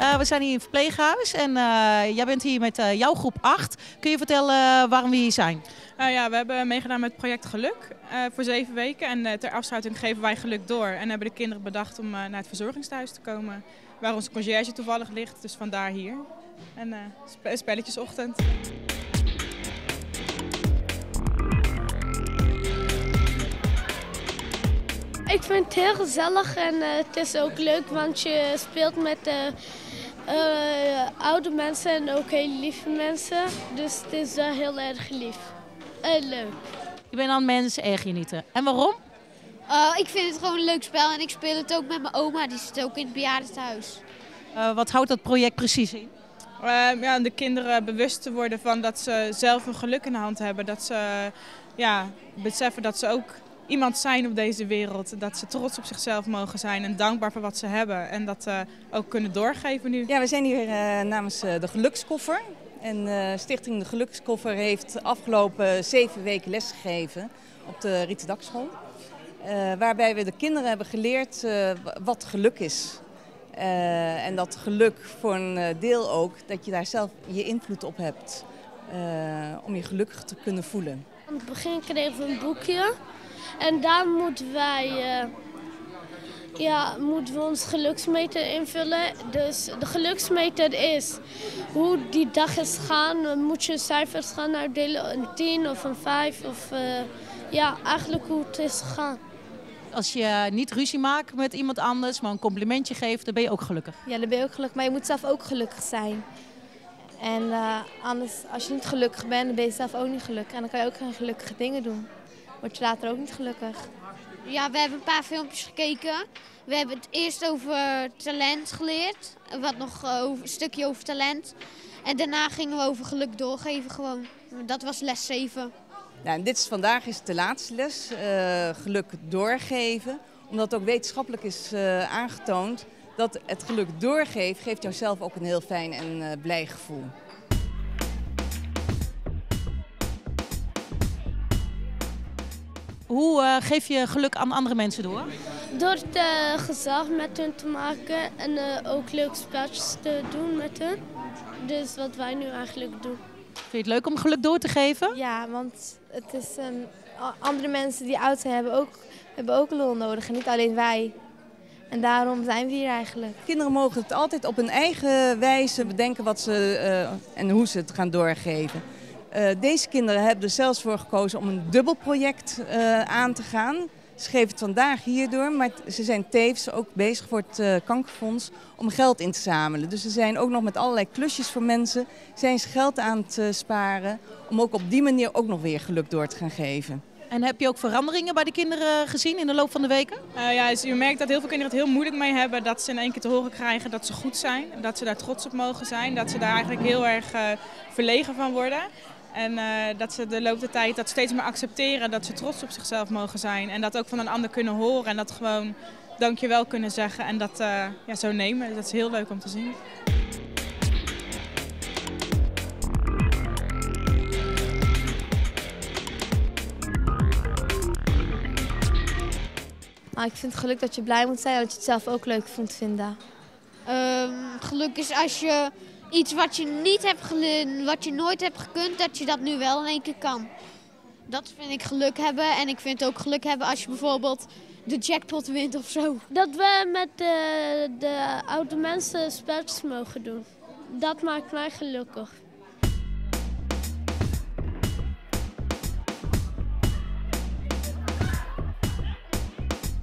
Uh, we zijn hier in het verpleeghuis en uh, jij bent hier met uh, jouw groep 8. Kun je vertellen waarom we hier zijn? ja, we hebben meegedaan met project Geluk voor zeven weken. En ter afsluiting geven wij geluk door. En hebben de kinderen bedacht om naar het verzorgingstehuis te komen. Waar onze conciërge toevallig ligt, dus vandaar hier. En spe spelletjesochtend. Ik vind het heel gezellig en uh, het is ook leuk, want je speelt met uh, oude mensen en ook hele lieve mensen. Dus het is heel erg lief en leuk. Je bent aan mensen erg genieten. En waarom? ik vind het gewoon een leuk spel en ik speel het ook met mijn oma, die zit ook in het bejaardentehuis. wat houdt dat project precies in? ja, de kinderen bewust te worden van dat ze zelf hun geluk in de hand hebben. Dat ze ja, beseffen dat ze ook iemand zijn op deze wereld. Dat ze trots op zichzelf mogen zijn en dankbaar voor wat ze hebben. En dat uh, ook kunnen doorgeven nu. Ja, we zijn hier uh, namens uh, de Gelukskoffer. En Stichting De Gelukskoffer heeft afgelopen zeven weken lesgegeven op de Rieten Dakschool. waarbij we de kinderen hebben geleerd wat geluk is. en dat geluk voor een deel ook, dat je daar zelf je invloed op hebt. om je gelukkig te kunnen voelen. Aan het begin kregen we een boekje en daar moeten wij uh, ja, moeten we ons geluksmeter invullen. Dus de geluksmeter is hoe die dag is gegaan. Moet je cijfers gaan uitdelen, een 10 of een 5 of uh, ja, eigenlijk hoe het is gegaan. Als je niet ruzie maakt met iemand anders, maar een complimentje geeft, dan ben je ook gelukkig. Ja, dan ben je ook gelukkig, maar je moet zelf ook gelukkig zijn. En uh, anders, als je niet gelukkig bent, dan ben je zelf ook niet gelukkig. En dan kan je ook geen gelukkige dingen doen word je later ook niet gelukkig. Ja, we hebben een paar filmpjes gekeken. We hebben het eerst over talent geleerd. Wat nog eh, over, een stukje over talent. En daarna gingen we over geluk doorgeven gewoon. Dat was les 7. Ja, en dit is vandaag is de laatste les, uh, geluk doorgeven. Omdat ook wetenschappelijk is uh, aangetoond dat het geluk doorgeven geeft jouzelf ook een heel fijn en blij gevoel. Hoe uh, geef je geluk aan andere mensen door? Door het uh, gezag met hun te maken en uh, ook leuke spelletjes te doen met hun. Dus wat wij nu eigenlijk doen. Vind je het leuk om geluk door te geven? Ja, want het is een, andere mensen die oud zijn hebben ook, hebben ook lol nodig en niet alleen wij. En daarom zijn we hier eigenlijk. Kinderen mogen het altijd op hun eigen wijze bedenken wat ze, en hoe ze het gaan doorgeven. Uh, deze kinderen hebben er zelfs voor gekozen om een dubbel project uh, aan te gaan. Ze geven het vandaag hierdoor, maar ze zijn tevens ook bezig voor het uh, kankerfonds om geld in te zamelen. Dus ze zijn ook nog met allerlei klusjes voor mensen, zijn ze geld aan het sparen om ook op die manier ook nog weer geluk door te gaan geven. En heb je ook veranderingen bij de kinderen gezien in de loop van de weken? Uh, ja, dus je merkt dat heel veel kinderen het heel moeilijk mee hebben. Dat ze in één keer te horen krijgen dat ze goed zijn. Dat ze daar trots op mogen zijn. Dat ze daar eigenlijk heel erg uh, verlegen van worden. En uh, dat ze de loop der tijd dat steeds meer accepteren, dat ze trots op zichzelf mogen zijn. En dat ook van een ander kunnen horen en dat gewoon dankjewel kunnen zeggen en dat uh, ja, zo nemen. Dat is heel leuk om te zien. Maar ik vind het geluk dat je blij moet zijn en dat je het zelf ook leuk vond vinden. Um, geluk is als je iets wat je niet hebt geleerd, wat je nooit hebt gekund, dat je dat nu wel in één keer kan. Dat vind ik geluk hebben. En ik vind ook geluk hebben als je bijvoorbeeld de jackpot wint of zo. Dat we met de, de oude mensen spelletjes mogen doen. Dat maakt mij gelukkig.